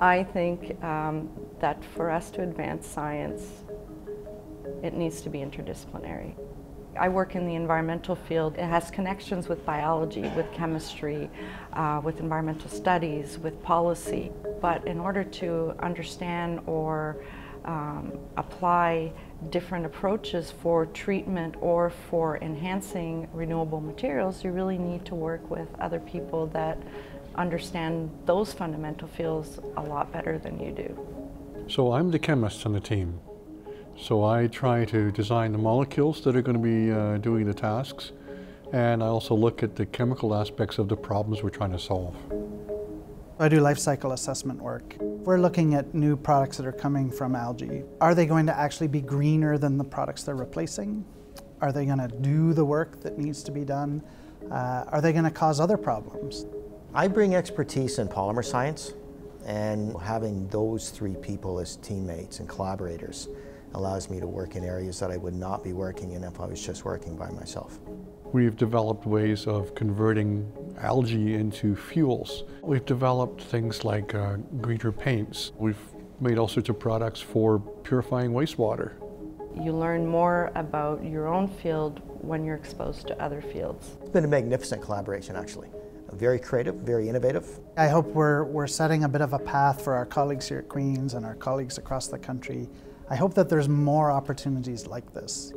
I think um, that for us to advance science, it needs to be interdisciplinary. I work in the environmental field. It has connections with biology, with chemistry, uh, with environmental studies, with policy. But in order to understand or um, apply different approaches for treatment or for enhancing renewable materials, you really need to work with other people that understand those fundamental fields a lot better than you do. So I'm the chemist on the team. So I try to design the molecules that are going to be uh, doing the tasks, and I also look at the chemical aspects of the problems we're trying to solve. I do life cycle assessment work. We're looking at new products that are coming from algae. Are they going to actually be greener than the products they're replacing? Are they going to do the work that needs to be done? Uh, are they going to cause other problems? I bring expertise in polymer science, and having those three people as teammates and collaborators allows me to work in areas that I would not be working in if I was just working by myself. We've developed ways of converting algae into fuels. We've developed things like uh, greener paints. We've made all sorts of products for purifying wastewater. You learn more about your own field when you're exposed to other fields. It's been a magnificent collaboration actually. Very creative, very innovative. I hope we're, we're setting a bit of a path for our colleagues here at Queen's and our colleagues across the country I hope that there's more opportunities like this.